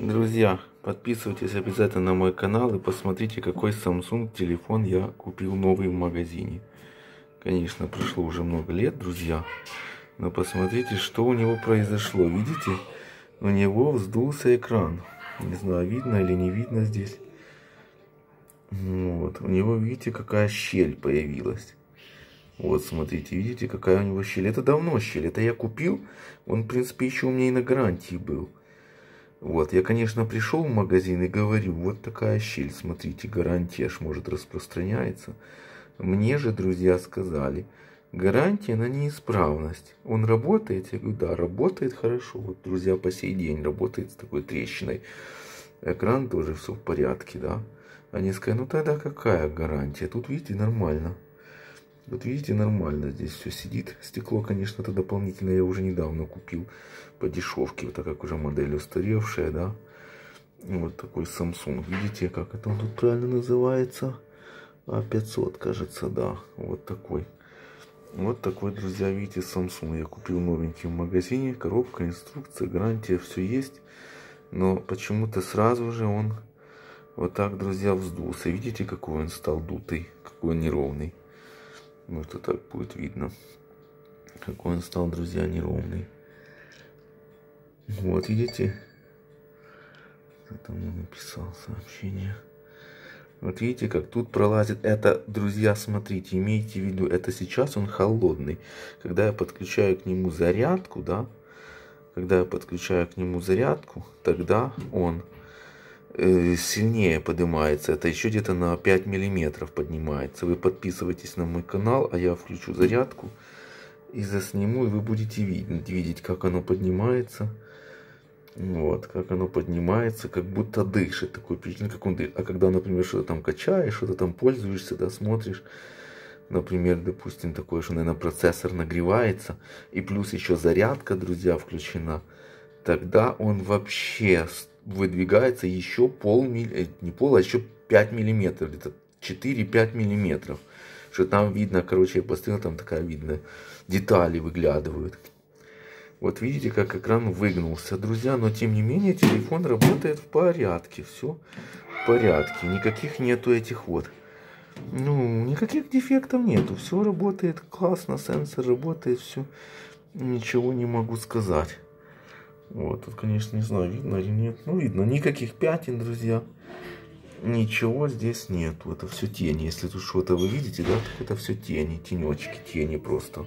Друзья, подписывайтесь обязательно на мой канал и посмотрите, какой Samsung телефон я купил новый в магазине. Конечно, прошло уже много лет, друзья. Но посмотрите, что у него произошло. Видите, у него вздулся экран. Не знаю, видно или не видно здесь. Вот, у него, видите, какая щель появилась. Вот, смотрите, видите, какая у него щель. Это давно щель. Это я купил. Он, в принципе, еще у меня и на гарантии был. Вот, я, конечно, пришел в магазин и говорю, вот такая щель, смотрите, гарантия аж может распространяется. Мне же друзья сказали, гарантия на неисправность. Он работает? Я говорю, да, работает хорошо. Вот, друзья, по сей день работает с такой трещиной. Экран тоже все в порядке, да. Они сказали, ну тогда какая гарантия? Тут, видите, нормально. Вот видите, нормально здесь все сидит. Стекло, конечно, это дополнительно я уже недавно купил по дешевке, вот так как уже модель устаревшая, да. Вот такой Samsung. Видите, как это он тут правильно называется? А500, кажется, да. Вот такой. Вот такой, друзья, видите, Samsung. Я купил новенький в магазине. Коробка, инструкция, гарантия, все есть. Но почему-то сразу же он вот так, друзья, вздулся. Видите, какой он стал дутый, какой он неровный. Может, вот так будет видно, какой он стал, друзья, неровный. Вот, видите? Это мне написал сообщение. Вот видите, как тут пролазит. Это, друзья, смотрите, имейте в виду, это сейчас он холодный. Когда я подключаю к нему зарядку, да, когда я подключаю к нему зарядку, тогда он сильнее поднимается. Это еще где-то на 5 миллиметров поднимается. Вы подписывайтесь на мой канал, а я включу зарядку и засниму, и вы будете видеть, видеть как оно поднимается. Вот, как оно поднимается, как будто дышит. Такой впечатление, как он дышит. А когда, например, что-то там качаешь, что-то там пользуешься, да, смотришь, например, допустим, такое, что, наверное, процессор нагревается, и плюс еще зарядка, друзья, включена, тогда он вообще выдвигается еще пол, э, не пол, а еще 5 миллиметров, где-то 4-5 миллиметров. Что там видно, короче, я посмотрел, там такая видно, детали выглядывают. Вот видите, как экран выгнулся, друзья, но тем не менее телефон работает в порядке, все в порядке, никаких нету этих вот, ну, никаких дефектов нету, все работает классно, сенсор работает, все, ничего не могу сказать. Вот, тут, конечно, не знаю, видно или нет. Ну, видно, никаких пятен, друзья. Ничего здесь нету. Это все тени. Если тут что-то вы видите, да, это все тени, тенечки, тени просто.